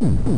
Mm-hmm.